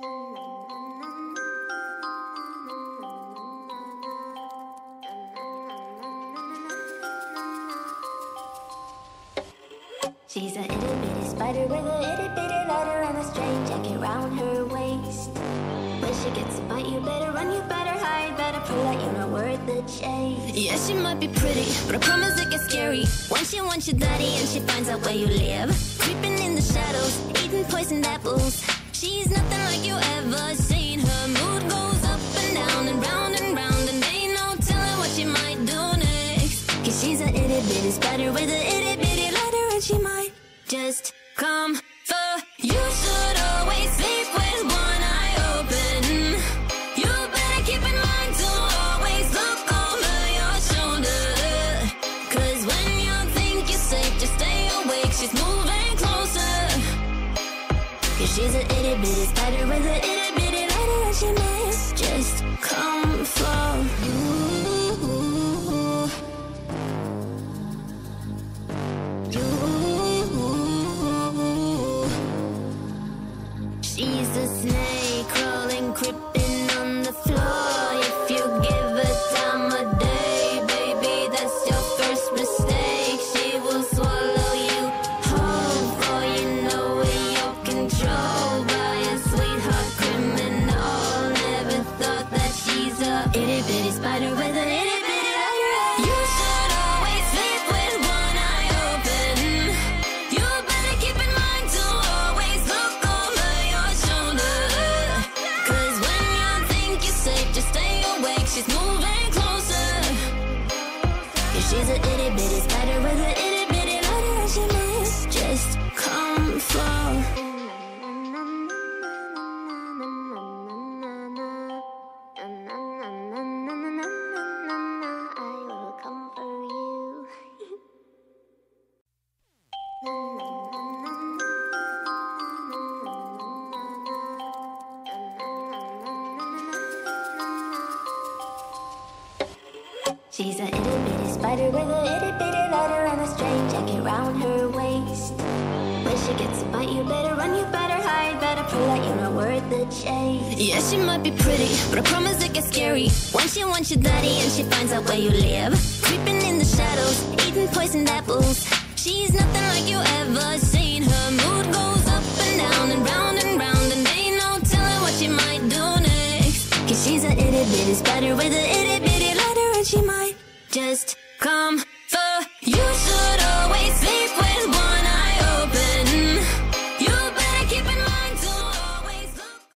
She's a itty bitty spider with a itty bitty letter and a string jacket round her waist. When she gets a bite, you better run, you better hide, better prove that you're not worth the chase. Yeah, she might be pretty, but I promise it gets scary. Once she wants your daddy and she finds out where you live. Creeping in the shadows, eating poisoned apples. She's nothing like you ever seen. Her mood goes up and down and round and round, and ain't no telling what she might do next. Cause she's a itty bitty spider with a itty bitty letter, and she might just come she's a itty bitty spider with a itty bitty letter, and she itty bitty spider with a itty bitty lighter, and she might just come for. She's a itty bitty spider with a itty bitty letter and a string jacket round her waist. When she gets a bite, you better run, you better hide, better prove that you're not worth the chase. Yeah, she might be pretty, but I promise it gets scary. Once she wants your daddy and she finds out where you live. Creeping in the shadows, eating poisoned apples. She's nothing like you ever seen. Her mood goes up and down and round and round, and ain't no telling what she might do next. Cause she's a itty bitty spider with a itty just come